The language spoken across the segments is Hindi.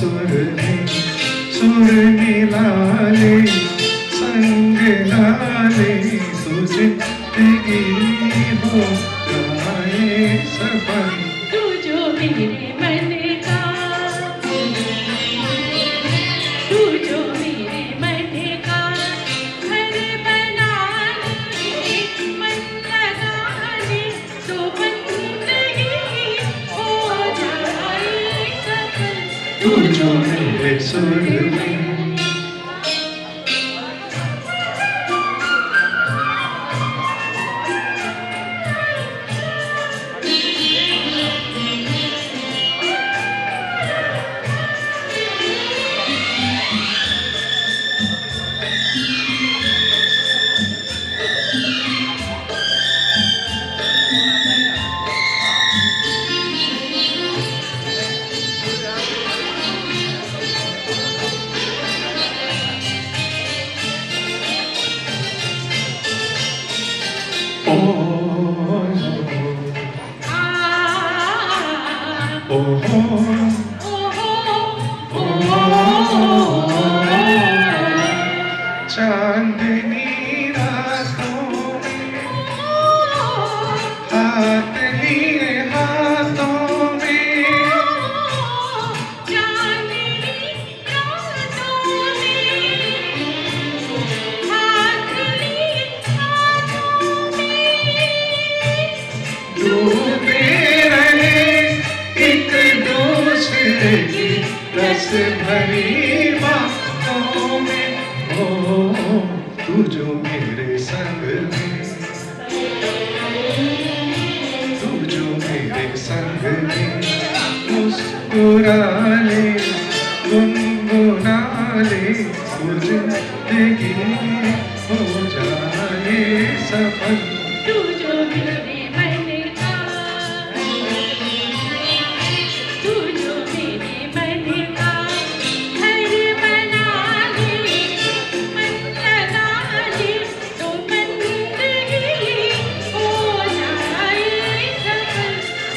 सुर में सुर संग लाले हो तू जो मेरे तू जो मेरे 잔디니 रस भरी ओ तू मेरे संग में। मेरे संग में। मुस्कुरा ले गुनगुना ले ज़िंदगी हो सफल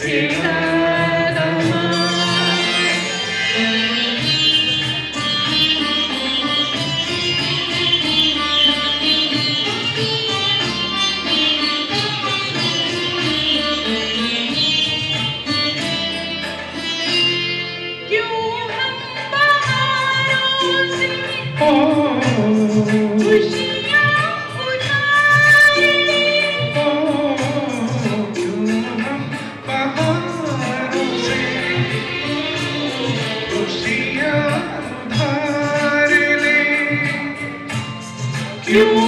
Thank you. you.